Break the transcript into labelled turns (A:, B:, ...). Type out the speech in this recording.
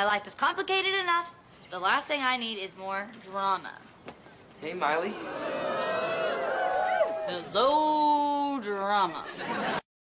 A: My life is complicated enough. The last thing I need is more drama.
B: Hey, Miley.
A: Hello, drama.